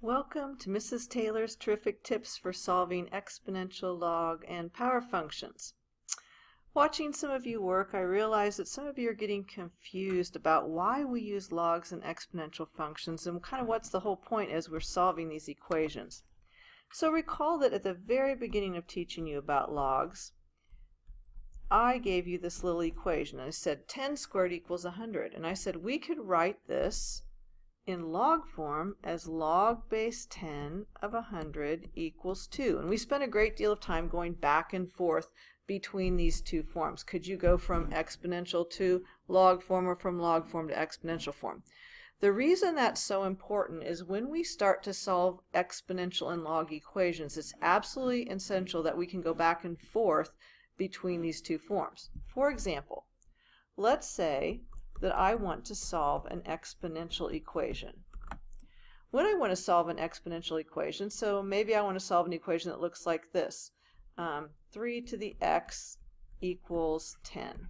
Welcome to Mrs. Taylor's terrific tips for solving exponential log and power functions. Watching some of you work, I realize that some of you are getting confused about why we use logs and exponential functions and kind of what's the whole point as we're solving these equations. So recall that at the very beginning of teaching you about logs, I gave you this little equation. I said 10 squared equals 100. And I said we could write this in log form as log base 10 of 100 equals 2. And we spent a great deal of time going back and forth between these two forms. Could you go from exponential to log form or from log form to exponential form? The reason that's so important is when we start to solve exponential and log equations, it's absolutely essential that we can go back and forth between these two forms. For example, let's say that I want to solve an exponential equation. When I want to solve an exponential equation, so maybe I want to solve an equation that looks like this. Um, 3 to the x equals 10.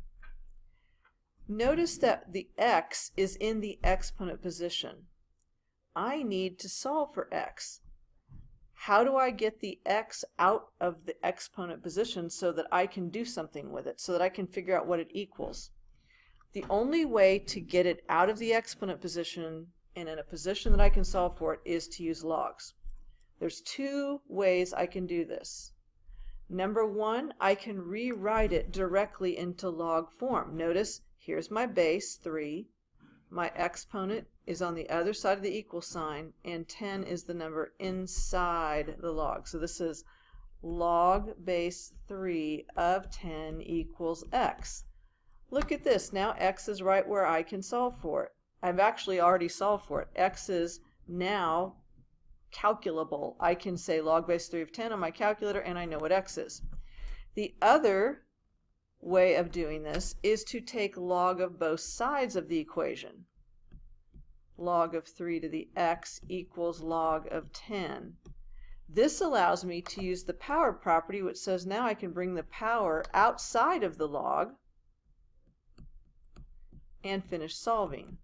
Notice that the x is in the exponent position. I need to solve for x. How do I get the x out of the exponent position so that I can do something with it, so that I can figure out what it equals? The only way to get it out of the exponent position and in a position that I can solve for it is to use logs. There's two ways I can do this. Number one, I can rewrite it directly into log form. Notice, here's my base, 3. My exponent is on the other side of the equal sign, and 10 is the number inside the log. So this is log base 3 of 10 equals x. Look at this. Now x is right where I can solve for it. I've actually already solved for it. x is now calculable. I can say log base 3 of 10 on my calculator and I know what x is. The other way of doing this is to take log of both sides of the equation. Log of 3 to the x equals log of 10. This allows me to use the power property which says now I can bring the power outside of the log and finish solving.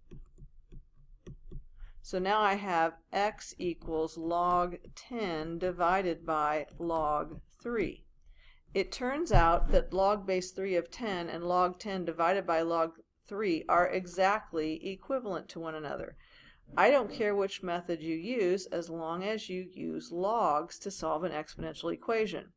So now I have x equals log 10 divided by log 3. It turns out that log base 3 of 10 and log 10 divided by log 3 are exactly equivalent to one another. I don't care which method you use as long as you use logs to solve an exponential equation.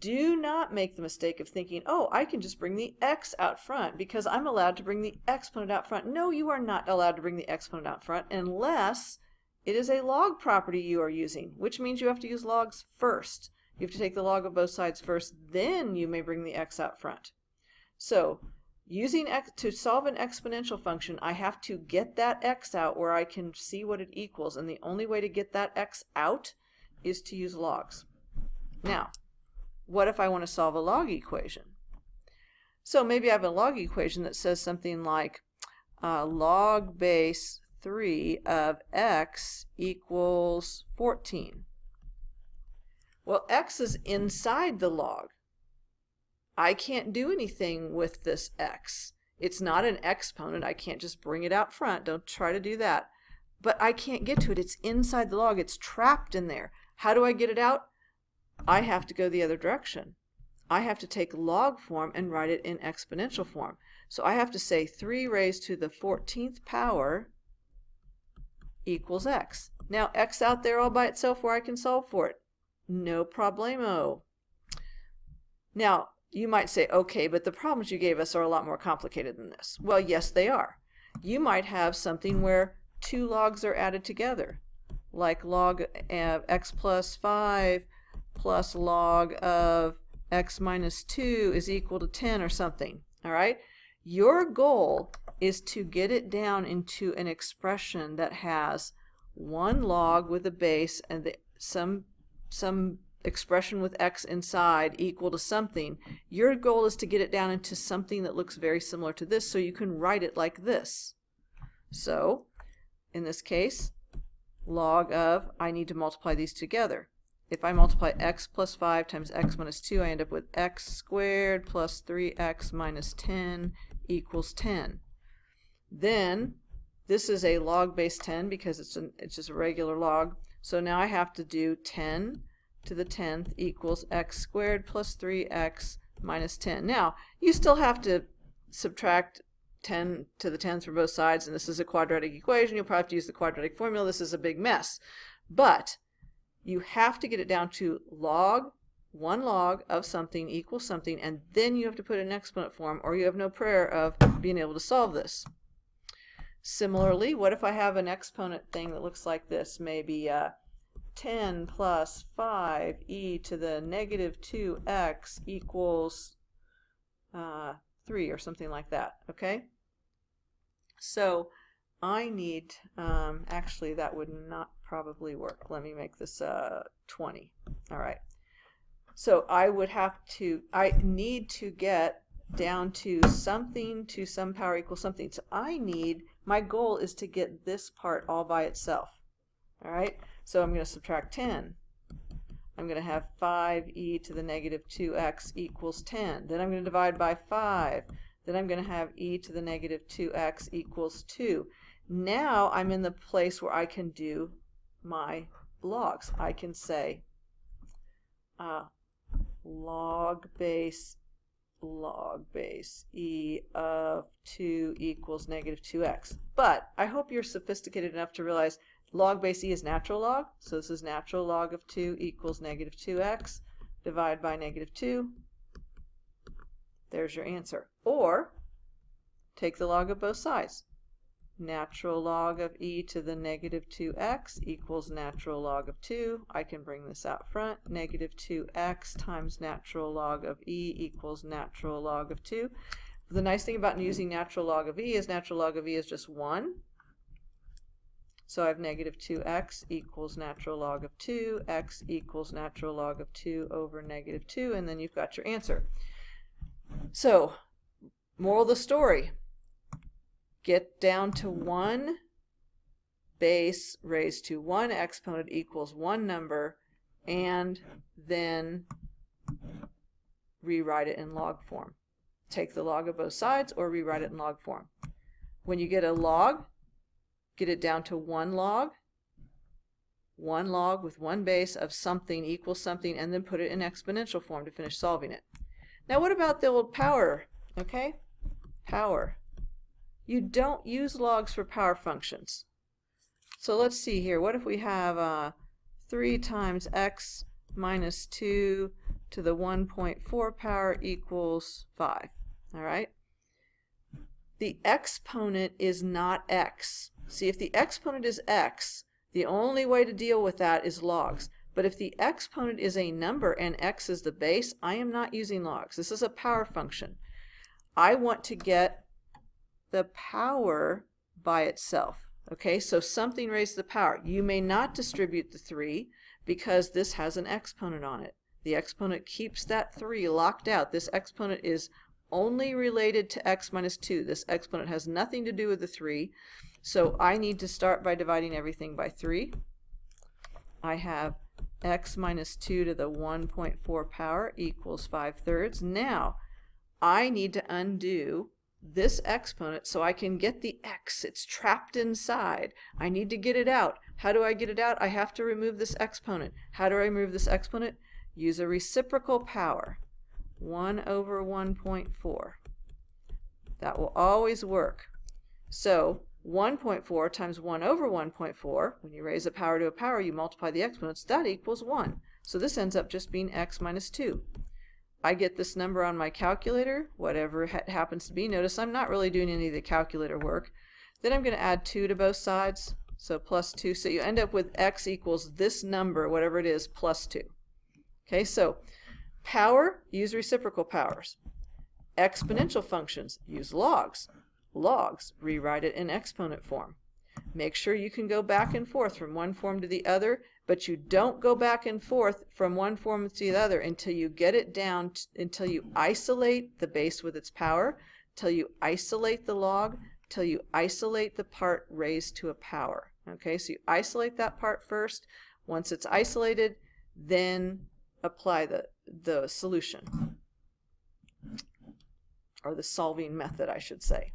Do not make the mistake of thinking, oh, I can just bring the x out front because I'm allowed to bring the exponent out front. No, you are not allowed to bring the exponent out front unless it is a log property you are using, which means you have to use logs first. You have to take the log of both sides first, then you may bring the x out front. So using x to solve an exponential function, I have to get that x out where I can see what it equals, and the only way to get that x out is to use logs. Now, what if I want to solve a log equation? So maybe I have a log equation that says something like uh, log base 3 of x equals 14. Well, x is inside the log. I can't do anything with this x. It's not an exponent. I can't just bring it out front. Don't try to do that. But I can't get to it. It's inside the log. It's trapped in there. How do I get it out? I have to go the other direction. I have to take log form and write it in exponential form. So I have to say 3 raised to the 14th power equals x. Now x out there all by itself where I can solve for it. No problemo. Now you might say, okay, but the problems you gave us are a lot more complicated than this. Well, yes, they are. You might have something where two logs are added together, like log of x plus 5 plus log of x minus 2 is equal to 10 or something. All right? Your goal is to get it down into an expression that has one log with a base and the, some some expression with x inside equal to something. Your goal is to get it down into something that looks very similar to this so you can write it like this. So, in this case, log of, I need to multiply these together. If I multiply x plus 5 times x minus 2, I end up with x squared plus 3x minus 10 equals 10. Then This is a log base 10 because it's, an, it's just a regular log. So now I have to do 10 to the 10th equals x squared plus 3x minus 10. Now, you still have to subtract 10 to the 10th from both sides, and this is a quadratic equation. You'll probably have to use the quadratic formula. This is a big mess. But you have to get it down to log, one log of something equals something, and then you have to put in exponent form, or you have no prayer of being able to solve this. Similarly, what if I have an exponent thing that looks like this? Maybe uh, 10 plus 5 e to the negative 2x equals uh, 3 or something like that, okay? So I need, um, actually that would not probably work. Let me make this uh, 20. All right. So I would have to, I need to get down to something to some power equals something. So I need, my goal is to get this part all by itself. All right. So I'm going to subtract 10. I'm going to have 5e to the negative 2x equals 10. Then I'm going to divide by 5. Then I'm going to have e to the negative 2x equals 2. Now I'm in the place where I can do my logs. I can say uh, log base log base e of 2 equals negative 2x. But I hope you're sophisticated enough to realize log base e is natural log. So this is natural log of 2 equals negative 2x. Divide by negative 2. There's your answer. Or take the log of both sides. Natural log of e to the negative 2x equals natural log of 2. I can bring this out front. Negative 2x times natural log of e equals natural log of 2. The nice thing about using natural log of e is natural log of e is just 1. So I have negative 2x equals natural log of 2, x equals natural log of 2 over negative 2, and then you've got your answer. So, moral of the story, get down to one base raised to one exponent equals one number, and then rewrite it in log form. Take the log of both sides or rewrite it in log form. When you get a log, get it down to one log, one log with one base of something equals something, and then put it in exponential form to finish solving it. Now what about the old power? Okay, power. You don't use logs for power functions. So let's see here. What if we have uh, 3 times x minus 2 to the 1.4 power equals 5. All right? The exponent is not x. See, if the exponent is x, the only way to deal with that is logs. But if the exponent is a number and x is the base, I am not using logs. This is a power function. I want to get the power by itself. Okay, so something raised to the power. You may not distribute the 3 because this has an exponent on it. The exponent keeps that 3 locked out. This exponent is only related to x minus 2. This exponent has nothing to do with the 3. So I need to start by dividing everything by 3. I have x minus 2 to the 1.4 power equals 5 thirds. Now, I need to undo this exponent so I can get the x. It's trapped inside. I need to get it out. How do I get it out? I have to remove this exponent. How do I remove this exponent? Use a reciprocal power. 1 over 1.4. That will always work. So 1.4 times 1 over 1.4, when you raise a power to a power, you multiply the exponents, that equals 1. So this ends up just being x minus 2. I get this number on my calculator, whatever it happens to be. Notice I'm not really doing any of the calculator work. Then I'm going to add 2 to both sides, so plus 2. So you end up with x equals this number, whatever it is, plus 2. Okay, so power, use reciprocal powers. Exponential functions, use logs logs, rewrite it in exponent form. Make sure you can go back and forth from one form to the other, but you don't go back and forth from one form to the other until you get it down, until you isolate the base with its power, till you isolate the log, till you isolate the part raised to a power. Okay, so you isolate that part first. Once it's isolated, then apply the, the solution, or the solving method, I should say.